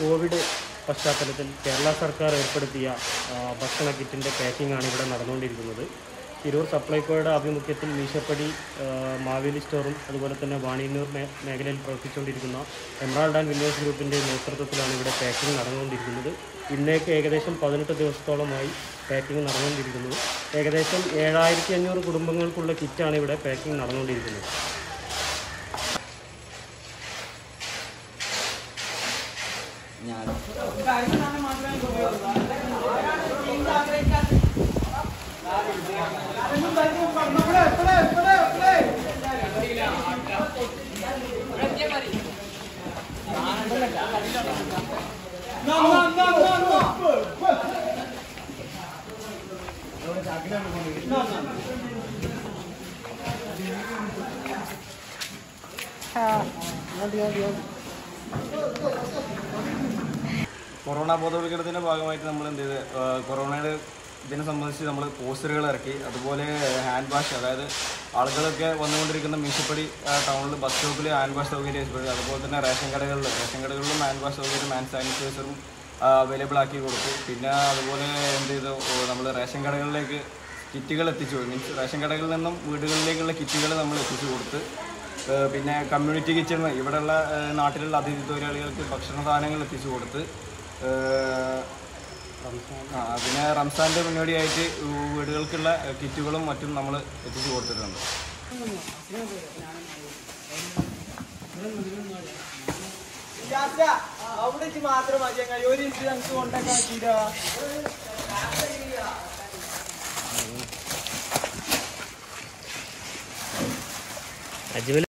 Covid പശ്ചാത്തലത്തിൽ കേരള സർക്കാർ ഏർപ്പെടുത്തിയ ഭക്ഷണ കിറ്റിന്റെ പാക്കിംഗ് ആണ് ഇവിടെ നടന്നുകൊണ്ടിരിക്കുന്നത്. തിരൂർ സപ്ലൈകോയുടെ ആഭിമുഖ്യത്തിൽ മീശപ്പടി മാവേലി സ്റ്റോറും അതുപോലെ തന്നെ വാണിയന്നൂർ മേഖലയിൽ പ്രവർത്തിച്ചുകൊണ്ടിരിക്കുന്ന എമറാൾഡ് ആൻഡ് വില്ലേജ് ഗ്രൂപ്പിന്റെ നേതൃത്വത്തിലാണ് ഇവിടെ പാക്കിംഗ് നടന്നുകൊണ്ടിരിക്കുന്നത്. ഇന്നേക്ക് ഏകദേശം പതിനെട്ട് ദിവസത്തോളമായി പാക്കിംഗ് നടന്നുകൊണ്ടിരിക്കുന്നത്. ഏകദേശം ഏഴായിരത്തി അഞ്ഞൂറ് കുടുംബങ്ങൾക്കുള്ള കിറ്റാണ് ഇവിടെ പാക്കിംഗ് നടന്നുകൊണ്ടിരിക്കുന്നത്. Ah, no, no, no. Corona ബോധവൽക്കരണത്തിന്റെ ഭാഗമായിട്ട് നമ്മൾ എന്ത് ചെയ്ത് കൊറോണയുടെ ഇതിനെ സംബന്ധിച്ച് നമ്മൾ പോസ്റ്ററുകൾ ഇറക്കി അതുപോലെ ഹാൻഡ് വാഷ് അതായത് ആളുകളൊക്കെ വന്നുകൊണ്ടിരിക്കുന്ന മീശപ്പടി ടൗണിൽ ബസ് സ്റ്റോപ്പിൽ ഹാൻഡ് വാഷ് സൗകര്യം ഏർപ്പെടുത്തി അതുപോലെ തന്നെ റേഷൻ കടകളിൽ റേഷൻ കടകളിലും ഹാൻഡ് വാഷ് സൗകര്യം ഹാൻഡ് സാനിറ്റൈസറും അവൈലബിൾ ആക്കി കൊടുത്തു. പിന്നെ അതുപോലെ എന്ത് ചെയ്തു നമ്മൾ റേഷൻ കടകളിലേക്ക് കിറ്റുകൾ എത്തിച്ചു. മീൻസ് റേഷൻ കടകളിൽ നിന്നും വീടുകളിലേക്കുള്ള കിറ്റുകൾ നമ്മൾ എത്തിച്ചു കൊടുത്ത് പിന്നെ കമ്മ്യൂണിറ്റി കിച്ചൺ ഇവിടെയുള്ള നാട്ടിലുള്ള അതിഥി തൊഴിലാളികൾക്ക് ഭക്ഷണ സാധനങ്ങൾ എത്തിച്ചു കൊടുത്ത് ആ പിന്നെ റംസാന്റെ മുന്നോടിയായിട്ട് വീടുകൾക്കുള്ള കിറ്റുകളും മറ്റും നമ്മൾ എത്തിച്ചു കൊടുത്തിട്ടുണ്ട്. അവിടെ മാത്രം മതി. ഒരു ഇഞ്ച് നമുക്ക് കൊണ്ടൊക്കെ ആക്കിയില്ല അജ്മൽ